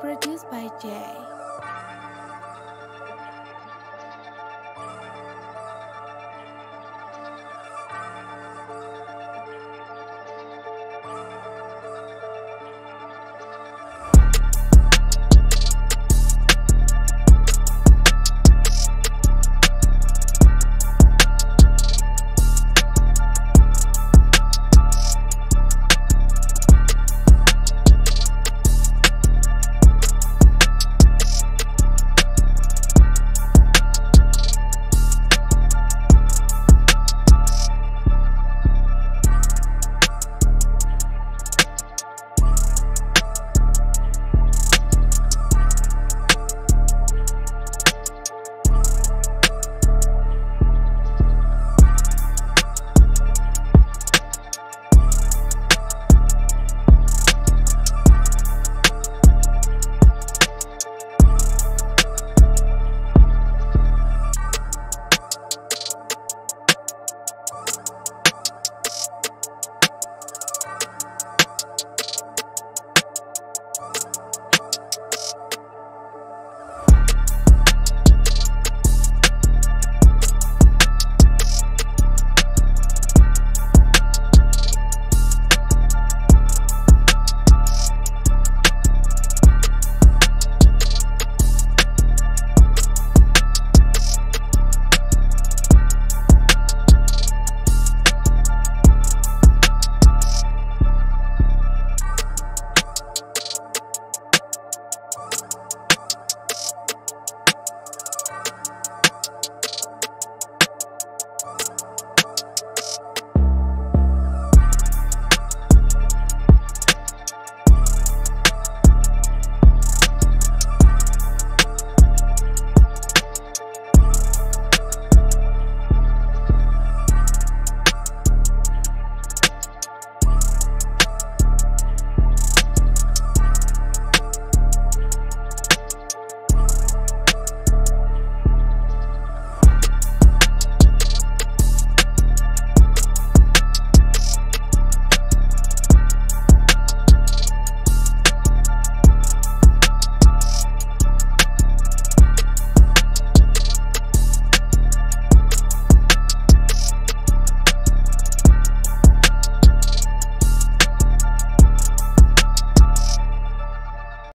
Produced by Jay.